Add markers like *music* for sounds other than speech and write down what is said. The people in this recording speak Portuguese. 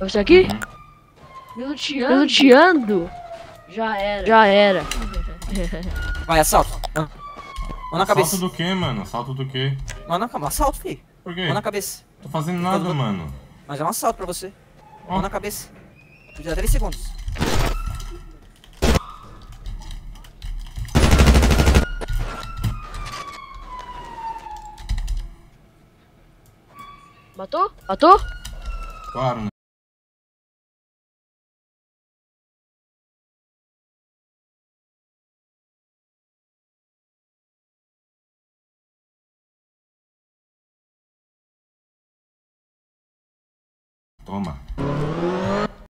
Você aqui? Uhum. Me luteando. Me luteando. Já era. Já era. *laughs* Vai, assalto. Mão na cabeça. Assalto do que, mano? Assalto do que? Mão na cabeça. Assalto, filho. Por quê? Mão na cabeça. Tô fazendo nada, Todo- mano. Mas é um assalto pra você. Mão Ó. na cabeça. Tu dá 3 segundos. Matou? Matou? Claro, né? Toma.